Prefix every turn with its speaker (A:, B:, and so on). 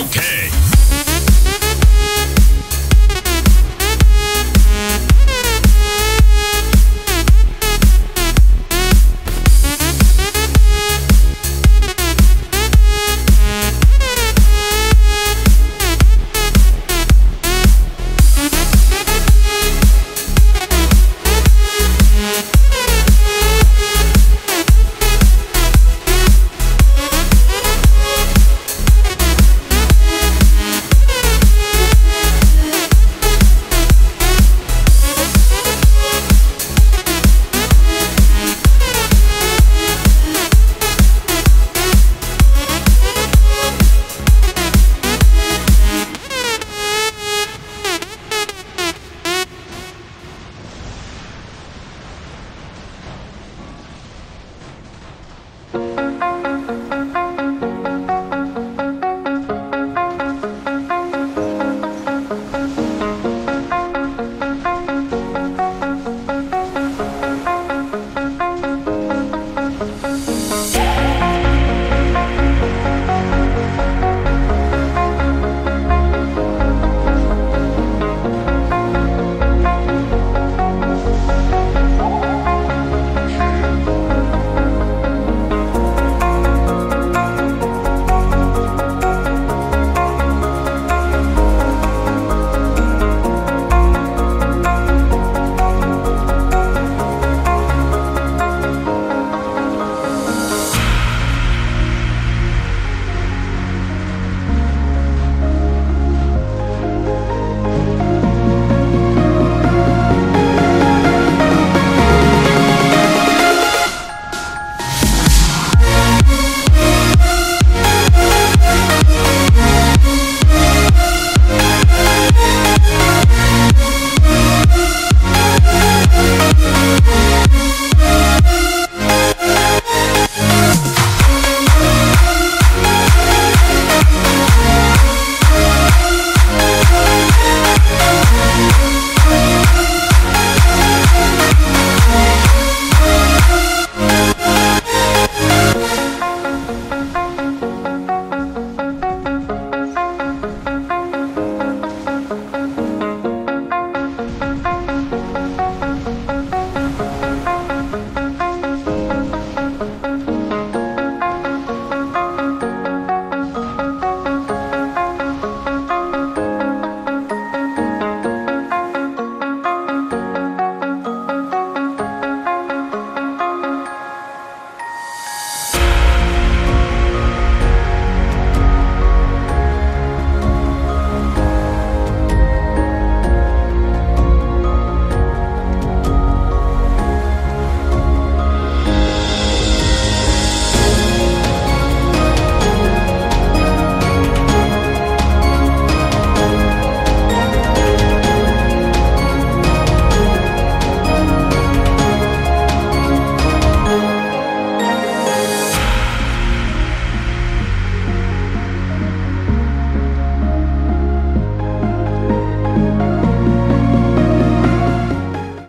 A: Okay.